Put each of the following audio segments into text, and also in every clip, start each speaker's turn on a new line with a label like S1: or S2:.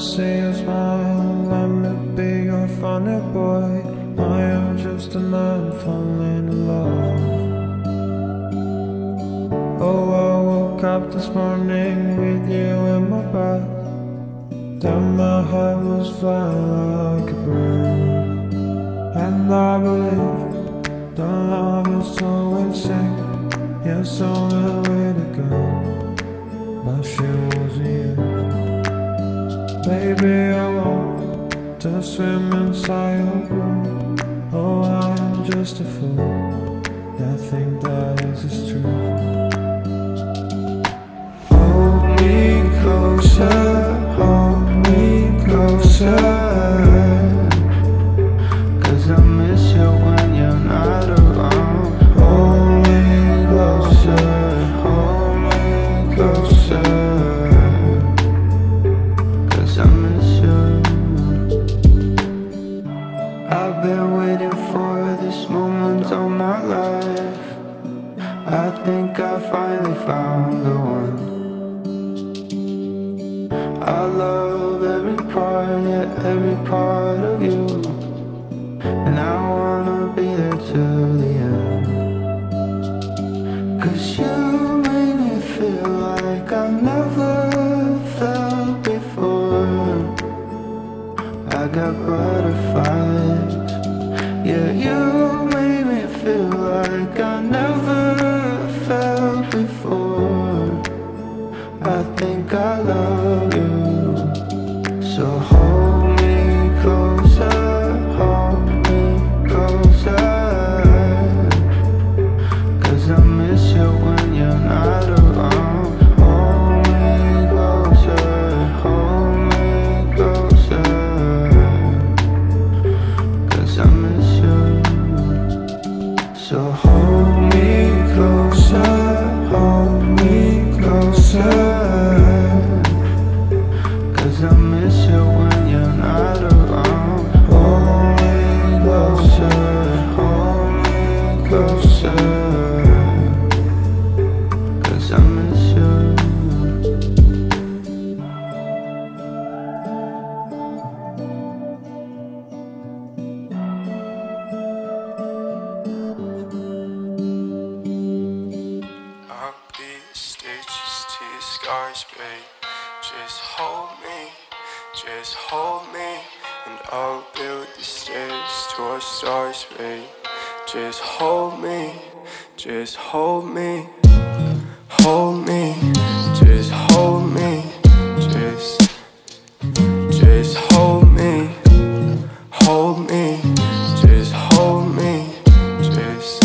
S1: see your smile, let me be your funny boy. I am just a man falling in love. Oh, I woke up this morning with you in my bed. Then my heart was flying like a bird. And I believe the love is so insane. Yes, so nowhere to go. But she wasn't you. Baby, I want to swim inside your pool. Oh, I'm just a fool. I think that this is true. Hold me closer,
S2: I got butterflies.
S3: Just hold me, just hold me, hold me, just hold me, just, just hold me, hold me, just hold me, just.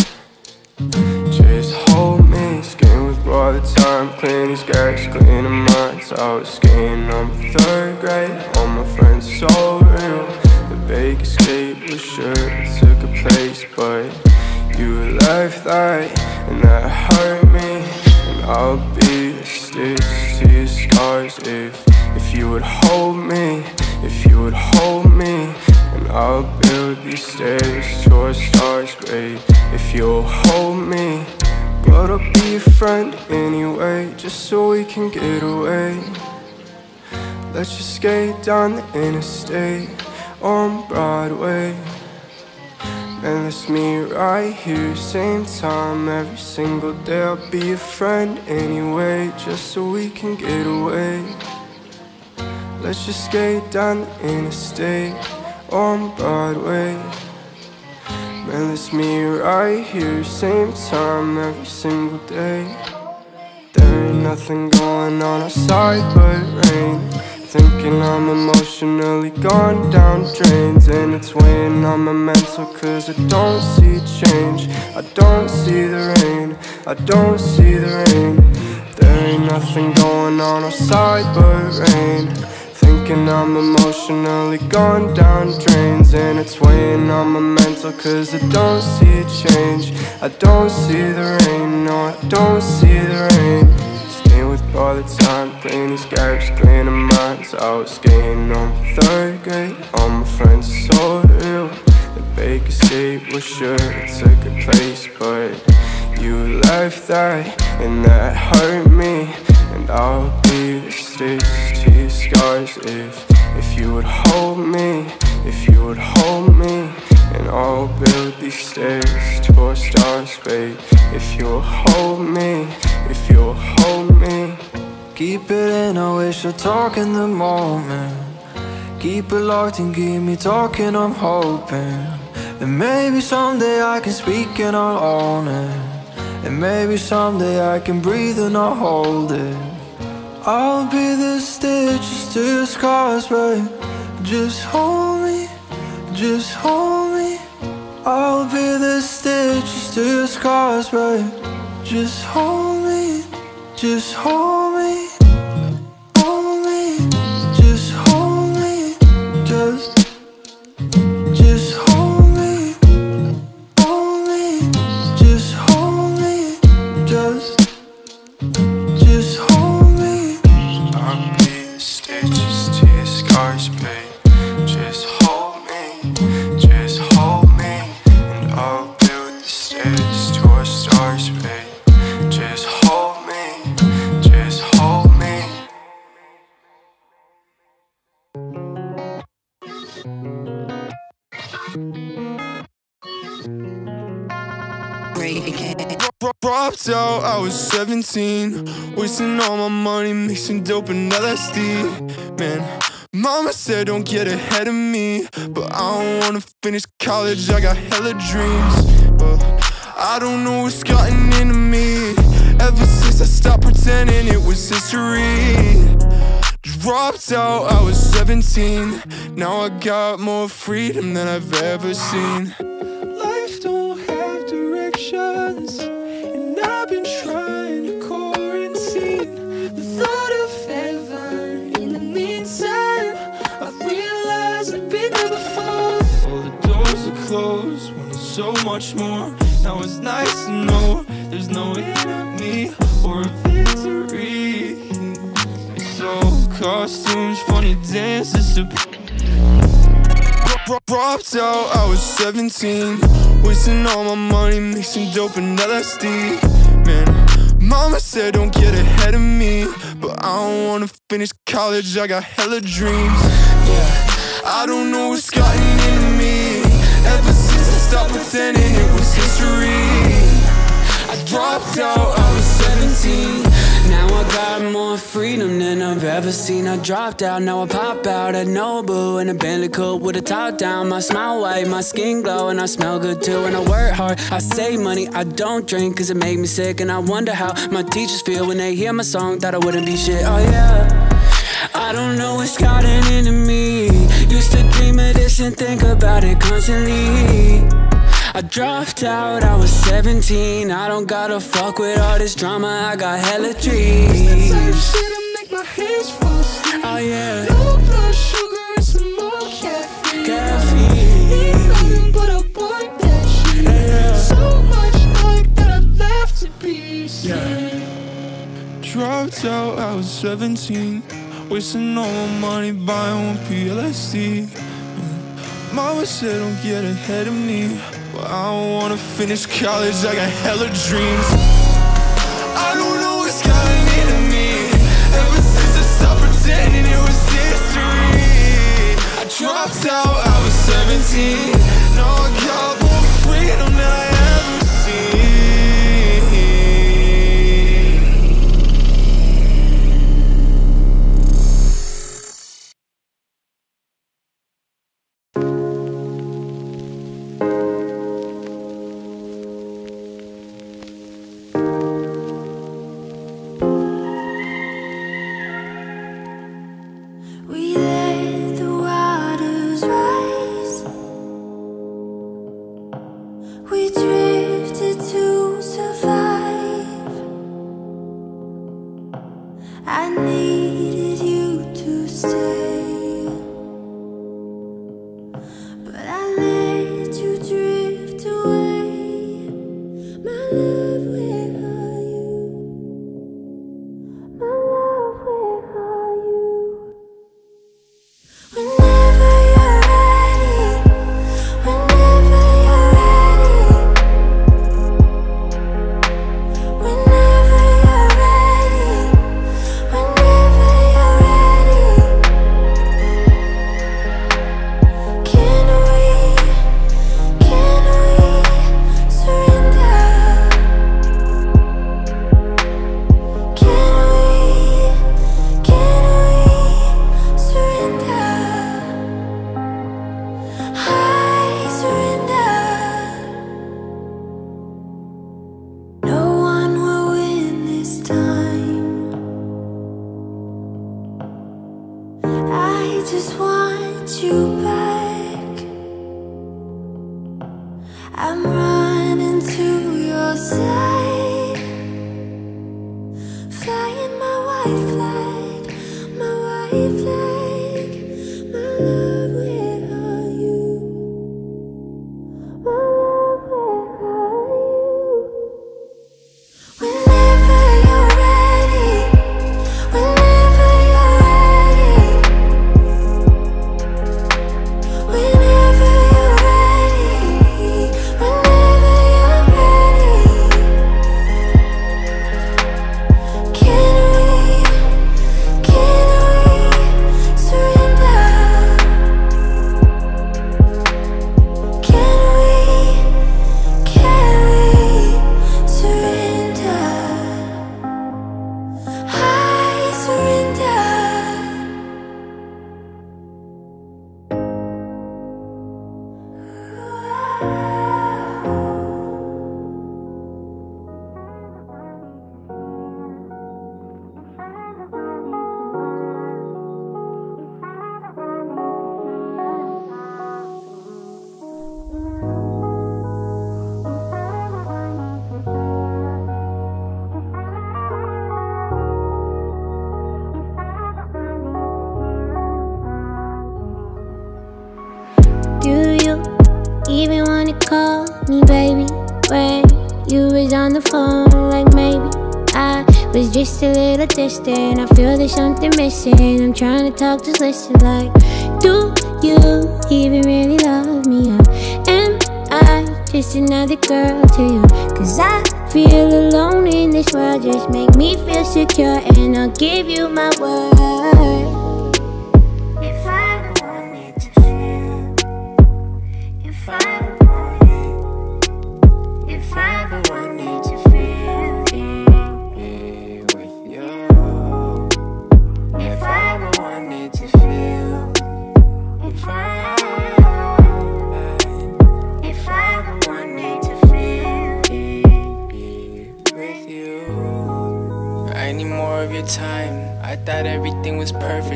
S3: Just hold me, skating with all the time, clean these gags, cleaning minds. I was skating on third grade, all my friends so real. Big escape was sure it took a place, but you left that, and that hurt me. And I'll be the stitch to your scars if, if you would hold me, if you would hold me. And I'll build these stairs to our stars, babe. If you'll hold me, but I'll be your friend anyway, just so we can get away. Let's just skate down the interstate on Broadway. And let's right here, same time every single day. I'll be your friend anyway, just so we can get away. Let's just skate down the interstate on Broadway. Man, let's right here, same time every single day. There ain't nothing going on outside but rain. Thinking I'm emotionally gone down drains, and it's weighing on my mental. Cause I don't see change, I don't see the rain, I don't see the rain. There ain't nothing going on outside but rain. Thinking I'm emotionally gone down drains And it's weighing on my mental cause I don't see change I don't see the rain, no I don't see the rain With all the time, clean these gaps, cleaning minds I was skating on third grade, all my friends are so real The big escape was sure it took a place. But you left that, and that hurt me. And I'll be the stitch to your scars if If you would hold me, if you would hold me. And I'll build these stairs to a star's babe. If you'll hold me, if you'll hold me
S4: Keep it in, I wish I talk in the moment. Keep it locked and keep me talking, I'm hoping. That maybe someday I can speak and I'll own it. And maybe someday I can breathe and I'll hold it. I'll be the stitches to your scars, babe. Just hold me, just hold me. I'll be the stitches to your scars, babe. Just hold me, just hold me Hold me, just hold me Just, just hold me Hold me, just hold me Just, just hold me.
S3: Be the stitches your scars, babe
S5: Dropped out, I was 17 Wasting all my money, mixing dope and LSD Man, mama said don't get ahead of me But I don't wanna finish college, I got hella dreams. But I don't know what's gotten into me. Ever since I stopped pretending it was history. Dropped out, I was 17 Now I got more freedom than I've ever seen. Life don't have directions when there's so much more. Now it's nice to know There's no enemy or a victory so costumes, funny dances to Dropped out, I was 17 Wasting all my money, mixing dope and LSD Man, mama said don't get ahead of me But I don't wanna finish college, I got hella dreams. Yeah, I don't know what's gotten me Ever since I stopped pretending it was history I dropped out, I was 17
S6: Now I got more freedom than I've ever seen. I dropped out, now I pop out at Nobu in a Bentley coupe with a top down. My smile white, my skin glow, and I smell good too. And I work hard, I save money, I don't drink cause it make me sick. And I wonder how my teachers feel when they hear my song. Thought I wouldn't be shit, oh yeah. I don't know what's gotten into me. Used to dream of this and think about it constantly. I dropped out, I was 17 I don't gotta fuck with all this drama I got hella dreams Oh yeah
S7: No blood sugar and some more caffeine.
S6: Caffeine
S7: Nothing but I want that shit.
S6: Yeah.
S7: So much like that I left to be seen.
S5: Dropped out, I was 17 Wasting all my money buying one PLSD mm. Mama said don't get ahead of me But I don't wanna finish college, I got hella dreams. I don't know what's gotten into me. Ever since I stopped pretending it was history I dropped out, I was 17 I
S8: just want you back. Just a little distant. I feel there's something missing. I'm trying to talk, just listen. Like, do you even really love me? Or am I just another girl to you? Cause I feel alone in this world. Just make me feel secure, and I'll give you my word.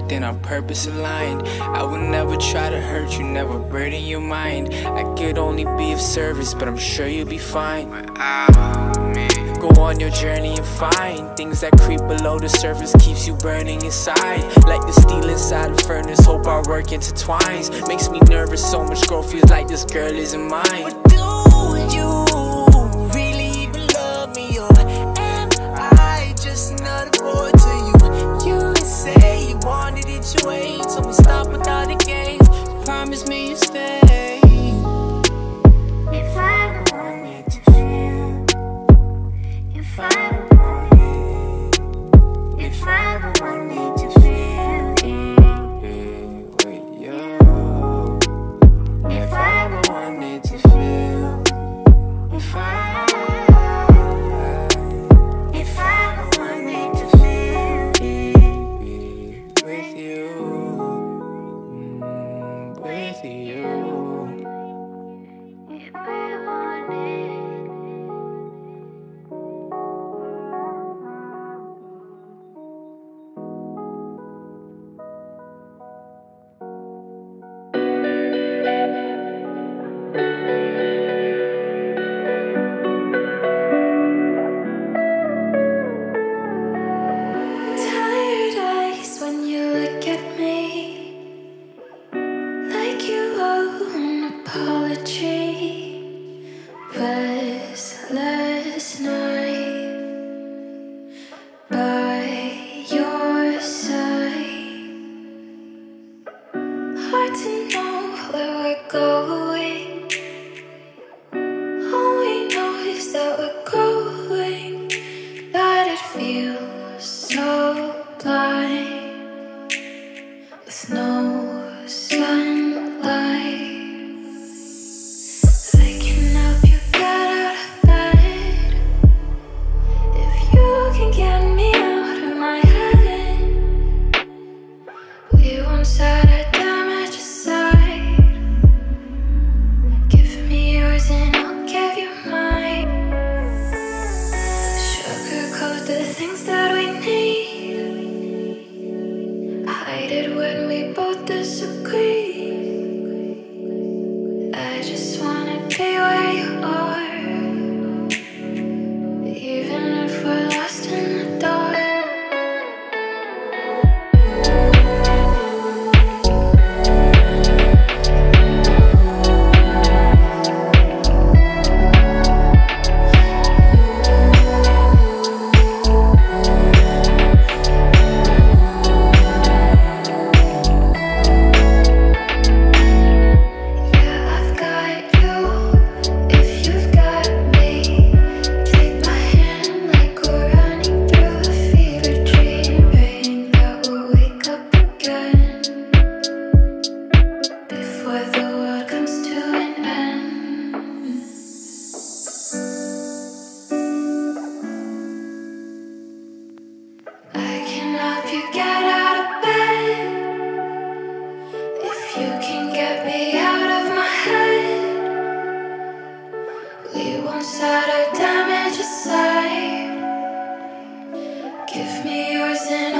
S9: Perfect and purpose aligned. I would never try to hurt you, never burden your mind. I could only be of service, but I'm sure you'll be fine. Go on your journey and find things that creep below the surface, keeps you burning inside. Like the steel inside a furnace, hope our work intertwines. Makes me nervous, so much growth feels like this girl isn't mine.
S10: But do you?
S9: With all the games. Promise me you. dancing